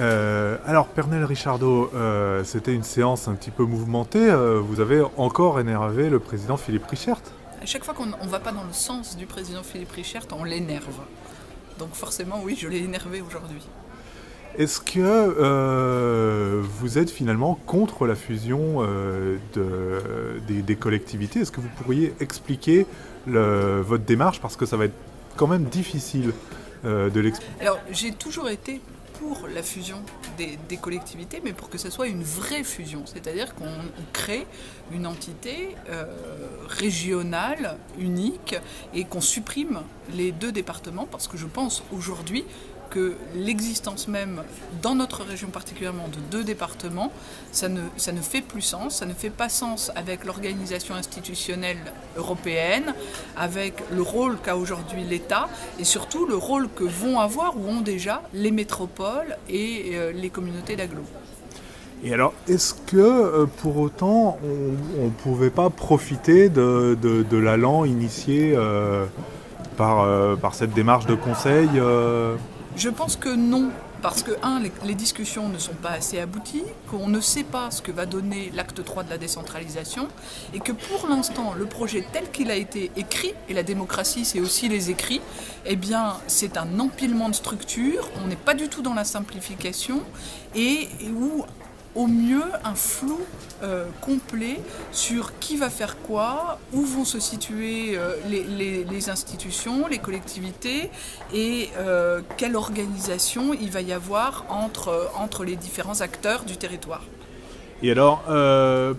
Euh, alors, Pernel Richardot, euh, c'était une séance un petit peu mouvementée. Euh, vous avez encore énervé le président Philippe Richert? À chaque fois qu'on ne va pas dans le sens du président Philippe Richert, on l'énerve. Donc forcément, oui, je l'ai énervé aujourd'hui. Est-ce que vous êtes finalement contre la fusion des, collectivités? Est-ce que vous pourriez expliquer votre démarche? Parce que ça va être quand même difficile de l'expliquer. Alors, j'ai toujours été la fusion des, collectivités, mais pour que ce soit une vraie fusion, c'est-à-dire qu'on crée une entité euh, régionale unique et qu'on supprime les deux départements, parce que je pense aujourd'hui que l'existence même, dans notre région particulièrement, de deux départements, ça ne, ça ne fait plus sens. Ça ne fait pas sens avec l'organisation institutionnelle européenne, avec le rôle qu'a aujourd'hui l'État et surtout le rôle que vont avoir ou ont déjà les métropoles et euh, les communautés d'agglomération. Et alors, est-ce que euh, pour autant, on ne pouvait pas profiter de, de, l'allant initié euh, par, par cette démarche de conseil je pense que non, parce que, un, les, discussions ne sont pas assez abouties, qu'on ne sait pas ce que va donner l'acte 3 de la décentralisation, et que pour l'instant, le projet tel qu'il a été écrit, et la démocratie c'est aussi les écrits, eh bien c'est un empilement de structures, on n'est pas du tout dans la simplification, et où au mieux un flou euh, complet sur qui va faire quoi, où vont se situer euh, les, institutions, les collectivités et euh, quelle organisation il va y avoir entre, entre les différents acteurs du territoire. Et alors,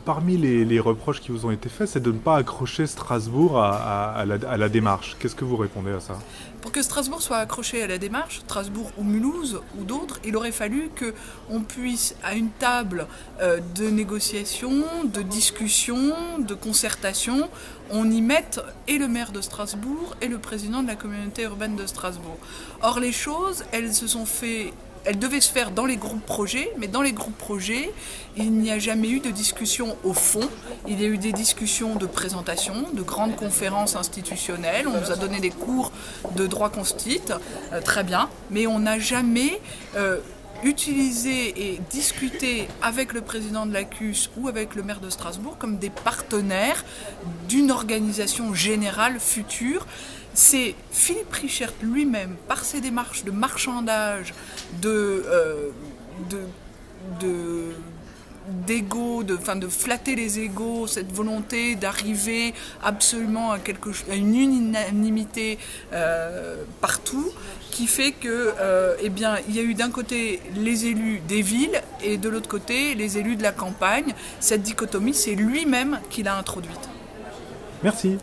parmi les, reproches qui vous ont été faits, c'est de ne pas accrocher Strasbourg à la démarche. Qu'est-ce que vous répondez à ça? Pour que Strasbourg soit accroché à la démarche, Strasbourg ou Mulhouse ou d'autres, il aurait fallu qu'on puisse, à une table euh, de négociation, de discussion, de concertation, on y mette et le maire de Strasbourg et le président de la communauté urbaine de Strasbourg. Or, les choses, elles se sont faites elle devait se faire dans les groupes projets, mais dans les groupes projets, il n'y a jamais eu de discussion au fond. Il y a eu des discussions de présentation, de grandes conférences institutionnelles. On nous a donné des cours de droit constite, euh, très bien, mais on n'a jamais euh, utilisé et discuté avec le président de la CUS ou avec le maire de Strasbourg comme des partenaires d'une organisation générale future c'est Philippe Richert lui-même, par ses démarches de marchandage, de, euh, d'ego, de, flatter les égaux, cette volonté d'arriver absolument à, quelque, à une unanimité euh, partout, qui fait que, euh, eh bien, il y a eu d'un côté les élus des villes et de l'autre côté les élus de la campagne. Cette dichotomie, c'est lui-même qui l'a introduite. Merci.